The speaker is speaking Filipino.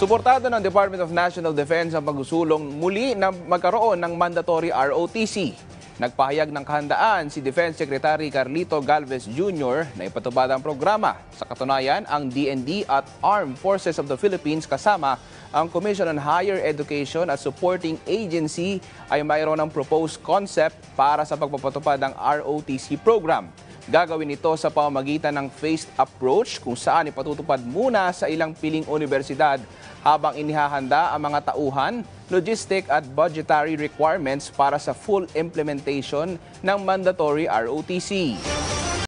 Suportado ng Department of National Defense ang pagsusulong muli na magkaroon ng mandatory ROTC. Nagpahayag ng kahandaan si Defense Secretary Carlito Galvez Jr. na ipatupad ang programa. Sa katunayan, ang DND at Armed Forces of the Philippines kasama ang Commission on Higher Education at Supporting Agency ay mayroon ng proposed concept para sa pagpapatupad ng ROTC program. Gagawin ito sa pamamagitan ng phased approach kung saan ipatutupad muna sa ilang piling universidad habang inihahanda ang mga tauhan, logistic at budgetary requirements para sa full implementation ng mandatory ROTC.